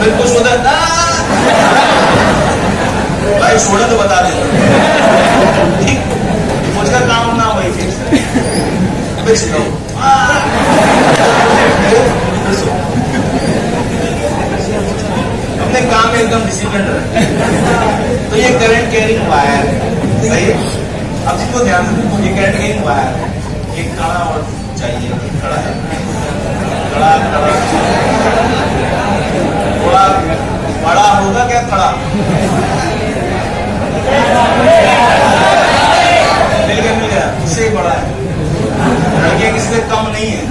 बिल्कुल सुधर भाई, छोड़ा तो बता देना ठीक, मुझका काम ना भाई फिर अपने काम में एकदम डिसिप्लिन तो ये करंट कैरिंग वायर है। सही है? अब इसको ध्यान से ये करंट कैरिंग वायर है। ये कड़ा और चाहिए कड़ा है। कड़ा कड़ा थोड़ा बड़ा होगा क्या कड़ा मिल गया मिल गया उससे ही बड़ा है लड़कियाँ किसी से कम नहीं है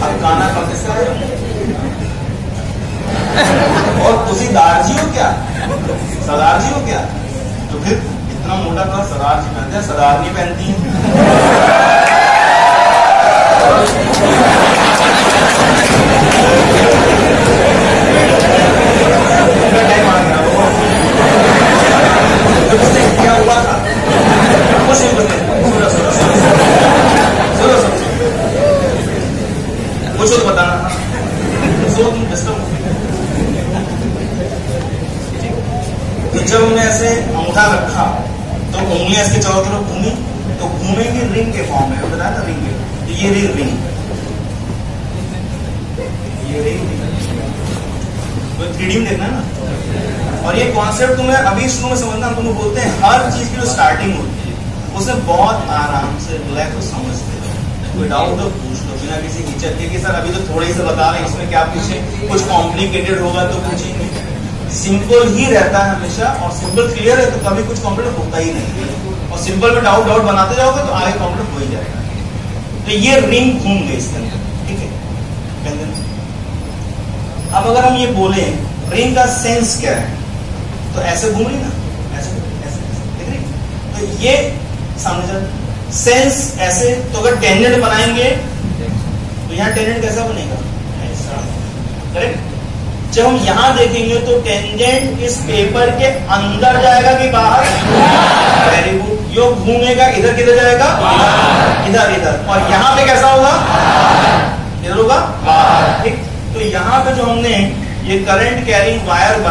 अब गाना कब से और तुसी दारजी हो क्या सरदार जी हो क्या तो फिर इतना मोटा कपड़ा सरदार जी पहनते हैं सरदार नहीं पहनती। हैं जब हमने ऐसे अंगूठा रखा तो उंगलियाँ इसके चारों तरफ़ घूमी तो घूमेंगे रिंग के फॉर्म में बताया ना रिंग के। तो ये रिंग रिंग ये रिंग थ्री डी में देखना ना। और ये कॉन्सेप्ट तुम्हें अभी शुरू में समझना बोलते हैं, हर चीज़ की जो स्टार्टिंग होती है उसे बहुत आराम से रिलैक्स समझते हो कोई डाउट पूछ लो बिना किसी हिचक कि सर, अभी तो थोड़े से बता रहे हैं, इसमें क्या पूछे कुछ कॉम्प्लिकेटेड होगा तो पूछेंगे। सिंपल ही रहता है हमेशा, और सिंपल क्लियर है तो कभी कुछ कॉम्प्लिकेट होता ही नहीं और सिंपल में डाउट डाउट बनाते जाओगे तो आगे कॉम्प्लिकेट हो ही जाएगा। तो ये रिंग घूम गई इसके अंदर, ठीक है? अब अगर हम ये बोले रिंग का सेंस क्या है? तो ऐसे घूम रही ना? ऐसे ऐसे दिख रही तो ये, सामने सेंस ऐसे तो अगर टेंजेंट बनाएँगे तो यहाँ टेंजेंट कैसा बनेगा? ऐसा करेक्ट जब हम यहाँ देखेंगे तो टेंजेंट इस पेपर के अंदर जाएगा कि बाहर? वेरी गुड यो घूमेगा इधर किधर जाएगा? इधर इधर। और यहाँ पे कैसा होगा? इधर होगा? बाहर। ठीक। तो यहाँ पे जो हमने ये करंट कैरिंग वायर